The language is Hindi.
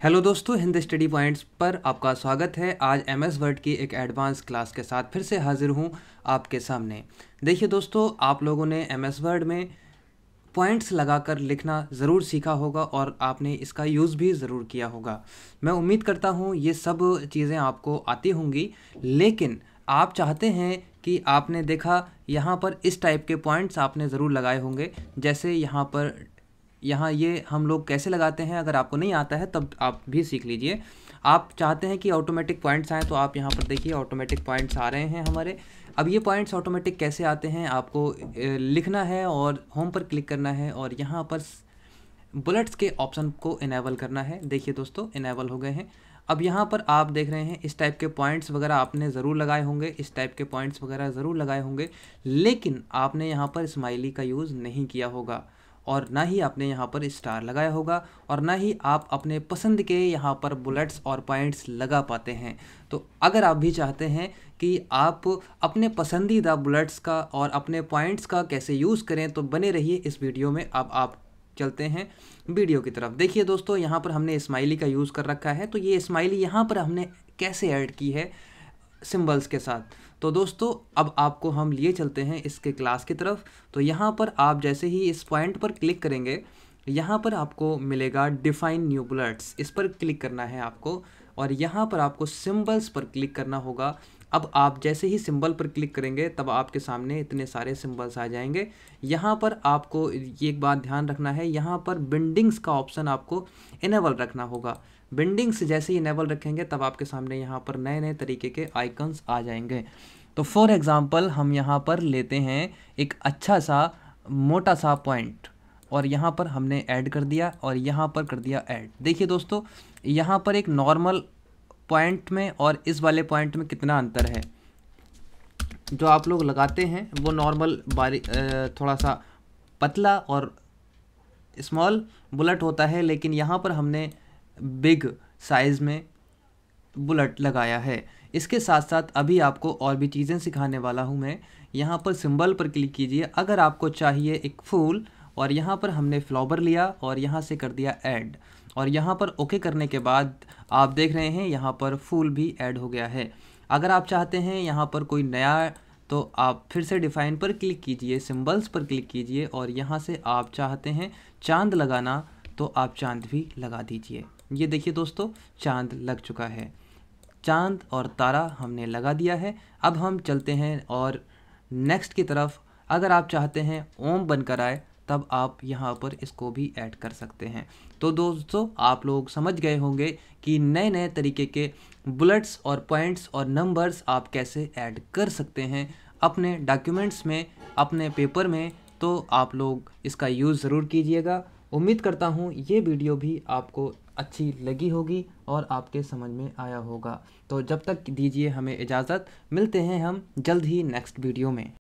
हेलो दोस्तों, हिंदी स्टडी पॉइंट्स पर आपका स्वागत है। आज एम एस वर्ड की एक एडवांस क्लास के साथ फिर से हाजिर हूँ आपके सामने। देखिए दोस्तों, आप लोगों ने एम एस वर्ड में पॉइंट्स लगाकर लिखना ज़रूर सीखा होगा और आपने इसका यूज़ भी ज़रूर किया होगा। मैं उम्मीद करता हूँ ये सब चीज़ें आपको आती होंगी, लेकिन आप चाहते हैं कि आपने देखा, यहाँ पर इस टाइप के पॉइंट्स आपने ज़रूर लगाए होंगे। जैसे यहाँ पर यहाँ ये हम लोग कैसे लगाते हैं, अगर आपको नहीं आता है, तब आप भी सीख लीजिए। आप चाहते हैं कि ऑटोमेटिक पॉइंट्स आएँ तो आप यहाँ पर देखिए ऑटोमेटिक पॉइंट्स आ रहे हैं हमारे। अब ये पॉइंट्स ऑटोमेटिक कैसे आते हैं, आपको लिखना है और होम पर क्लिक करना है और यहाँ पर बुलेट्स के ऑप्शन को इनेबल करना है। देखिए दोस्तों इनेबल हो गए हैं। अब यहाँ पर आप देख रहे हैं, इस टाइप के पॉइंट्स वगैरह आपने ज़रूर लगाए होंगे, इस टाइप के पॉइंट्स वगैरह ज़रूर लगाए होंगे, लेकिन आपने यहाँ पर स्माइली का यूज़ नहीं किया होगा। और ना ही आपने यहाँ पर स्टार लगाया होगा और ना ही आप अपने पसंद के यहाँ पर बुलेट्स और पॉइंट्स लगा पाते हैं। तो अगर आप भी चाहते हैं कि आप अपने पसंदीदा बुलेट्स का और अपने पॉइंट्स का कैसे यूज़ करें तो बने रहिए इस वीडियो में। अब आप चलते हैं वीडियो की तरफ़। देखिए दोस्तों, यहाँ पर हमने स्माइली का यूज़ कर रखा है। तो ये स्माइली यहाँ पर हमने कैसे ऐड की है? सिंबल्स के साथ। तो दोस्तों, अब आपको हम लिए चलते हैं इसके क्लास की तरफ़। तो यहाँ पर आप जैसे ही इस पॉइंट पर क्लिक करेंगे, यहाँ पर आपको मिलेगा डिफाइन न्यू बुलेट्स इस पर क्लिक करना है आपको और यहाँ पर आपको सिंबल्स पर क्लिक करना होगा। अब आप जैसे ही सिंबल पर क्लिक करेंगे, तब आपके सामने इतने सारे सिंबल्स आ जाएँगे। यहाँ पर आपको ये एक बात ध्यान रखना है, यहाँ पर बिंडिंग्स का ऑप्शन आपको इनेबल रखना होगा। बिंडिंग्स जैसे ही इनेबल रखेंगे, तब आपके सामने यहाँ पर नए नए तरीके के आइकन्स आ जाएँगे। तो फॉर एग्ज़ाम्पल हम यहाँ पर लेते हैं एक अच्छा सा, मोटा सा पॉइंट और यहाँ पर हमने ऐड कर दिया और यहाँ पर कर दिया ऐड देखिए दोस्तों, यहाँ पर एक नॉर्मल पॉइंट में और इस वाले पॉइंट में कितना अंतर है? जो आप लोग लगाते हैं, वो नॉर्मल बारी थोड़ा सा पतला और स्मॉल बुलेट होता है, लेकिन यहाँ पर हमने बिग साइज़ में बुलेट लगाया है। इसके साथ साथ अभी आपको और भी चीज़ें सिखाने वाला हूँ मैं। यहाँ पर सिंबल पर क्लिक कीजिए। अगर आपको चाहिए एक फूल और यहाँ पर हमने फ्लावर लिया और यहाँ से कर दिया ऐड और यहाँ पर ओके करने के बाद आप देख रहे हैं यहाँ पर फूल भी ऐड हो गया है. अगर आप चाहते हैं यहाँ पर कोई नया तो आप फिर से डिफ़ाइन पर क्लिक कीजिए सिंबल्स पर क्लिक कीजिए और यहाँ से आप चाहते हैं चाँद लगाना तो आप चाँद भी लगा दीजिए. ये देखिए दोस्तों, चाँद लग चुका है. चाँद और तारा हमने लगा दिया है. अब हम चलते हैं और नेक्स्ट की तरफ़, अगर आप चाहते हैं ओम बनकर आए तब आप यहाँ पर इसको भी ऐड कर सकते हैं। तो दोस्तों, आप लोग समझ गए होंगे कि नए नए तरीके के बुलेट्स और पॉइंट्स और नंबर्स आप कैसे ऐड कर सकते हैं अपने डॉक्यूमेंट्स में, अपने पेपर में। तो आप लोग इसका यूज़ ज़रूर कीजिएगा। उम्मीद करता हूँ ये वीडियो भी आपको अच्छी लगी होगी और आपके समझ में आया होगा। तो जब तक दीजिए हमें इजाज़त, मिलते हैं हम जल्द ही नेक्स्ट वीडियो में।